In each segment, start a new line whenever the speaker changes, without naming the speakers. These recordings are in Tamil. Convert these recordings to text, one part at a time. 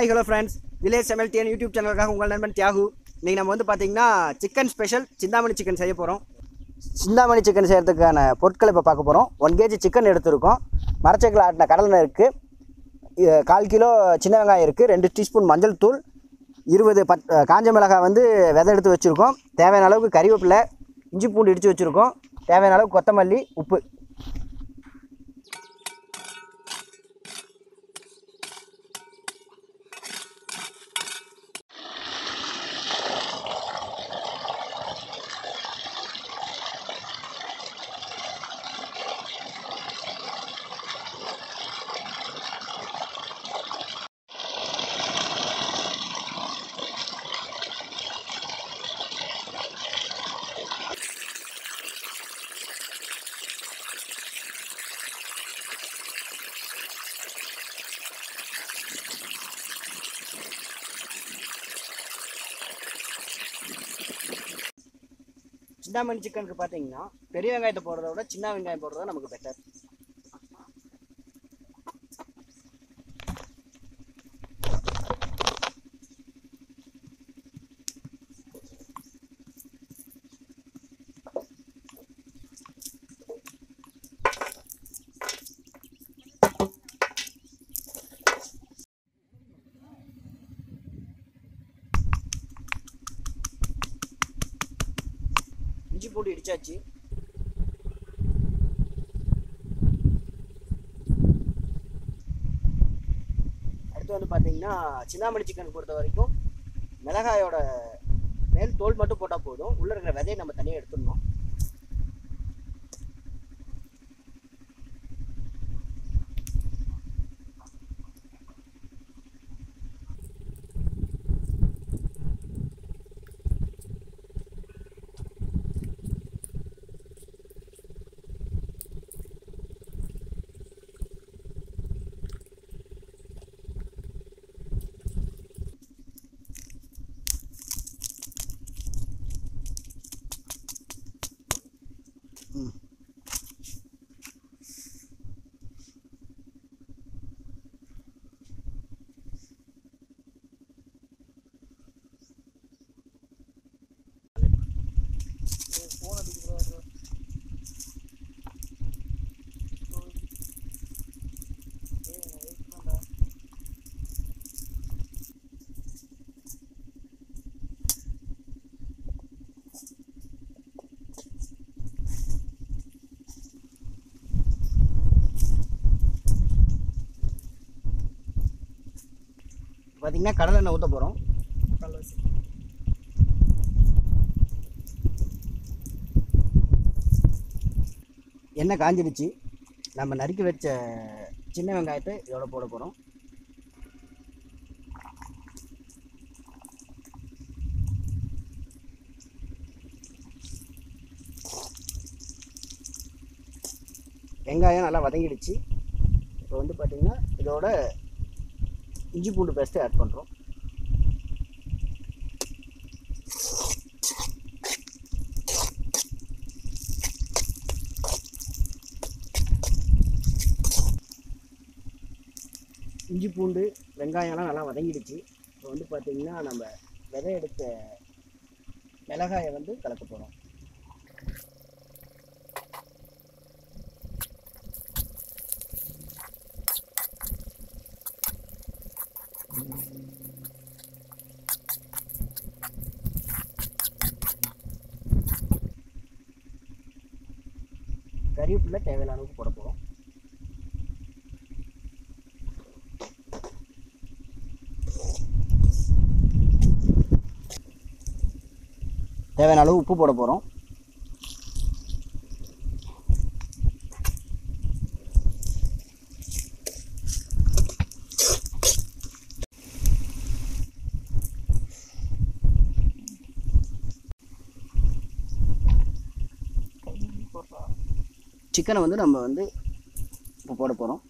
ஹாய் ஹலோ ஃப்ரெண்ட்ஸ் வில்லேஜ் சமையல் டிஎன் யூடியூப் சேனலுக்காக உங்கள் நண்பன் தியாகு. இன்றைக்கி நம்ம வந்து பார்த்தீங்கன்னா சிக்கன் ஸ்பெஷல் சிந்தாமணி சிக்கன் செய்ய போகிறோம் சிந்தாமணி சிக்கன் செய்கிறதுக்கான பொருட்களை இப்போ பார்க்க போகிறோம் ஒன் கேஜி சிக்கன் எடுத்திருக்கோம். மரச்சக்கில் ஆட்டின கடலெண்ணெய் இருக்குது கால் கிலோ சின்ன வெங்காயம் இருக்குது ரெண்டு டீஸ்பூன் மஞ்சள் தூள் இருபது பத் காஞ்ச மிளகாய் வந்து விதை எடுத்து வச்சுருக்கோம். தேவையான அளவுக்கு கறிவேப்பிலை இஞ்சி பூண்டு இடித்து வச்சுருக்கோம். தேவையான அளவுக்கு கொத்தமல்லி உப்பு. சிந்தாமணி சிக்கனுக்கு பார்த்தீங்கன்னா பெரிய வெங்காயத்தை போடுறத விட சின்ன வெங்காயம் போடுறது தான் நமக்கு பெட்டர் இஞ்சி பூண்டு இடிச்சாச்சு. அடுத்து வந்து பார்த்தீங்கன்னா சின்னாமணி சிக்கன் பொறுத்த வரைக்கும் மிளகாயோட மேல் தோல் மட்டும் போட்டால் போதும். உள்ளே இருக்கிற விதையை நம்ம தனியாக எடுத்துடணும். பார்த்தீங்கன்னா கடலை எண்ணெய் ஊற்ற போகிறோம் எண்ணெய் காஞ்சிடுச்சு நம்ம நறுக்கி வச்ச சின்ன வெங்காயத்தை இதோட போட போகிறோம் வெங்காயம் நல்லா வதங்கிடுச்சு. இப்போ வந்து பார்த்திங்கன்னா இதோட இஞ்சி பூண்டு பேஸ்ட்டு ஆட் பண்ணுறோம் இஞ்சி பூண்டு வெங்காயம்லாம் நல்லா வதங்கிடுச்சு. இப்போ வந்து பார்த்திங்கன்னா நம்ம விதை எடுத்த மிளகாயை வந்து கலக்க போகிறோம் கறிவேப்பிலை தேவையான அளவுக்கு போட போகிறோம் தேவையான அளவு உப்பு போட போகிறோம் சிக்கனை வந்து நம்ம வந்து இப்போ போட போகிறோம்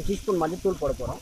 ரெண்டு டீஸ்பூன் மஞ்சத்தூள் போட போகிறோம்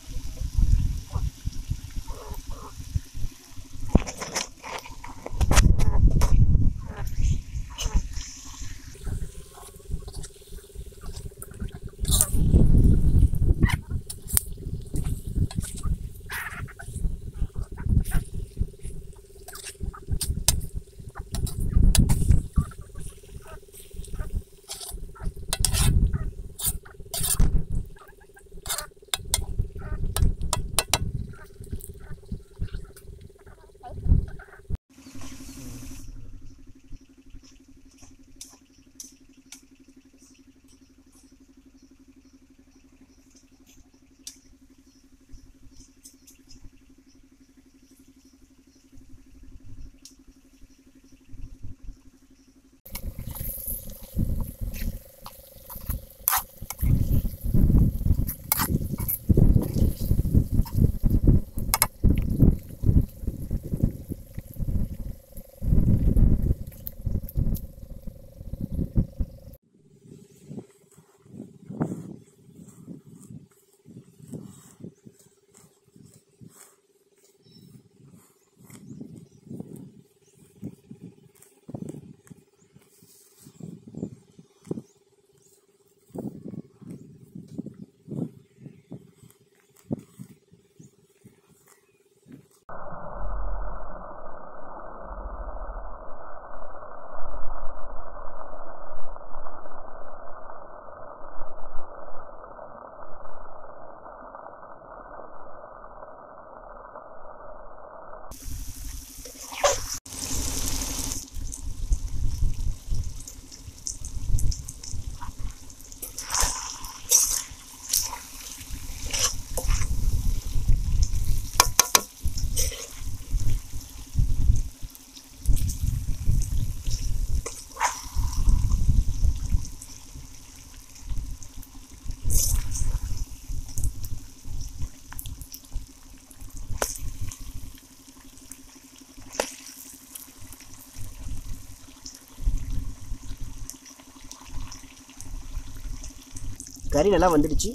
கறி நல்லா வந்துடுச்சு.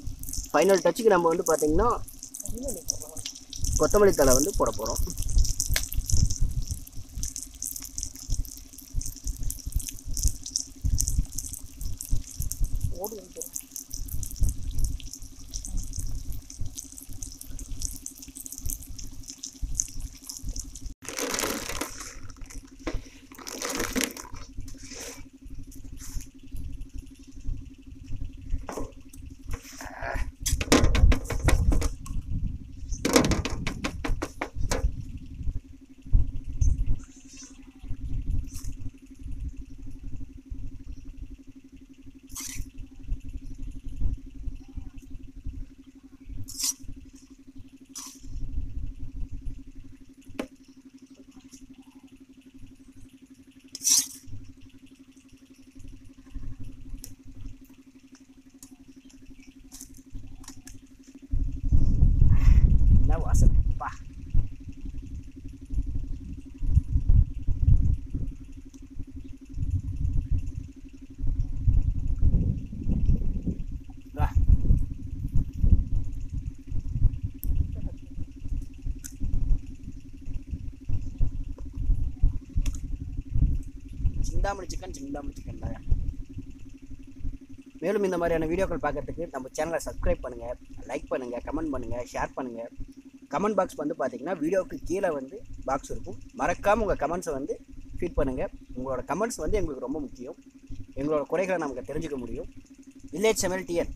ஃபைனல் டச்சுக்கு நம்ம வந்து பார்த்திங்கன்னா கொத்தமல்லி தழை வந்து போட போகிறோம் சிந்தாமணி சிக்கன் சிந்தாமணி சிக்கன் தான் மேலும் இந்த மாதிரியான வீடியோக்கள் பார்க்கறதுக்கு நம்ம சேனலை சப்ஸ்கிரைப் பண்ணுங்கள் லைக் பண்ணுங்கள் கமெண்ட் பண்ணுங்கள் ஷேர் பண்ணுங்கள் கமெண்ட் பாக்ஸ் வந்து பார்த்தீங்கன்னா வீடியோவுக்கு கீழே வந்து பாக்ஸ் இருக்கும். மறக்காமல் உங்கள் கமெண்ட்ஸை வந்து ஃபீட் பண்ணுங்கள் உங்களோட கமெண்ட்ஸ் வந்து எங்களுக்கு ரொம்ப முக்கியம். எங்களோட குறைகளை நமக்கு தெரிஞ்சுக்க முடியும். Village செமல் TN